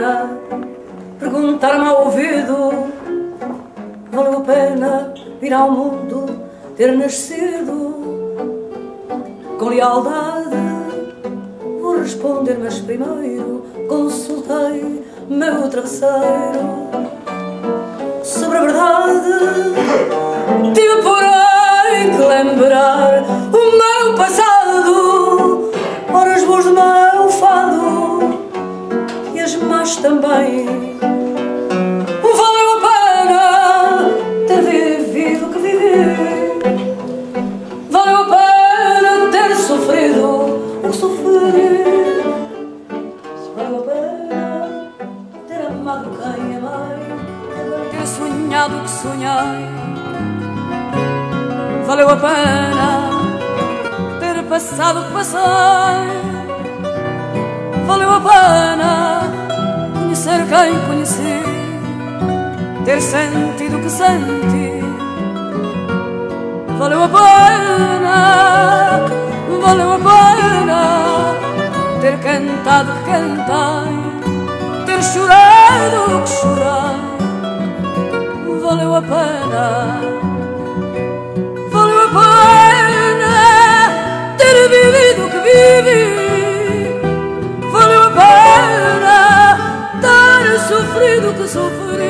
pena perguntar-me ao ouvido. Valeu a pena vir ao mundo, ter nascido com lealdade. Vou responder, mas primeiro consultei meu travesseiro sobre a verdade. Tive porém que lembrar também. Valeu a pena ter vivido o que vivi. Valeu a pena ter sofrido o sofri. Valeu a pena ter amado quem amei. Ter sonhado o que sonhei. Valeu a pena ter passado o que passei. Valeu a pena ter sentido o que senti. Valeu a pena, valeu a pena ter cantado que cantei, ter chorado que chorei. Valeu a pena, valeu a pena ter vivido que vivi. Valeu a pena ter sofrido que sofri.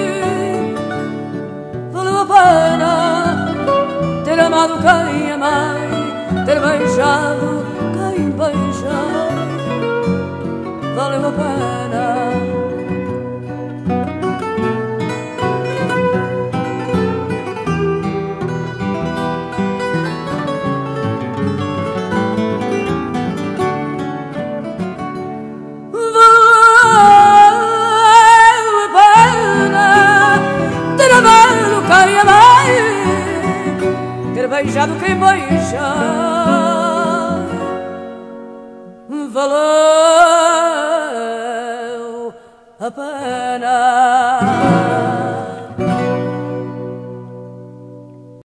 Amado quem amei, ter beijado beijado quem beija valeu a pena.